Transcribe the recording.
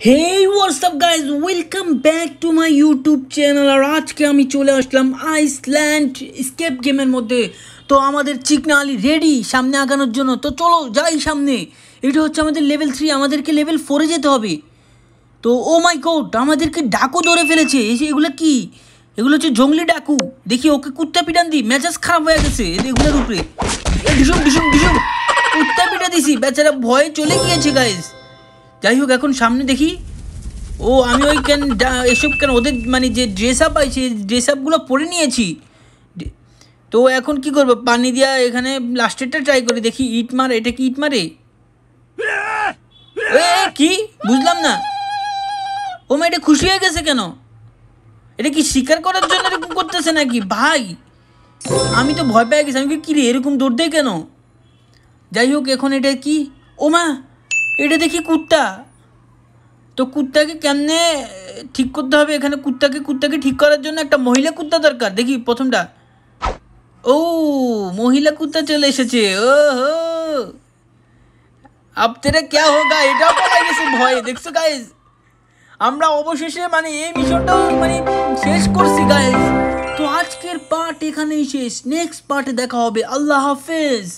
Hey what's up guys welcome back to my YouTube channel আর আজকে আমি চলে আসলাম Iceland escape গেমের মধ্যে। তো আমাদের চিকনা আলি রেডি সামনে আগানোর জন্য। তো চলো, যাই সামনে। এটা হচ্ছে আমাদের লেভেল থ্রি আমাদেরকে লেভেল ফোরে যেতে হবে। তো ও মাই গড আমাদেরকে ডাকু ধরে ফেলেছে। যে এগুলো কি? এগুলো হচ্ছে জঙ্গলি ডাকু। দেখি, ওকে কুত্তা পিটান দি। মেজাজ খারাপ হয়ে গেছে এগুলোর উপরে। ডিসুম ডিসুম ডিসুম কুত্তা পিটা দিছি। বেচারা ভয়ে চলে গিয়েছে গাইজ যাই হোক এখন সামনে দেখি। ও, আমি ওই কেন এসব কেন ওদের মানে যে ড্রেস আপ আছে ড্রেস আপগুলো পরে নিয়েছি। তো এখন কি করব? পানি দিয়া এখানে লাস্টেরটা ট্রাই করি, দেখি ইট মার। এটা কি ইট মারে? কি? বুঝলাম না। ও মা, এটা খুশি হয়ে গেছে কেন? এটা কি শিকার করার জন্য এরকম করতেছে নাকি? ভাই, আমি তো ভয় পেয়ে গেছি। আমি কি রে, এরকম দৌড় দেয় কেন? যাই হোক এখন এটা কি? ও মা এটা দেখি কুত্তা। তো কুত্তাকে কেমনে ঠিক করতে হবে? এখানে কুত্তাকে কুত্তাকে ঠিক করার জন্য একটা মহিলা কুত্তা দরকার। দেখি, প্রথমটা। ও, মহিলা কুত্তা চলে এসেছে। ও হো আব তেরা ক্যা হোগা? এটাও পালাই গেছে ভয়ে। দেখছ গাইজ আমরা অবশেষে মানে এই মিশনটাও মানে শেষ করছি গাইজ তো আজকের পার্ট এখানেই শেষ। নেক্সট পার্টে দেখা হবে। আল্লাহ হাফেজ।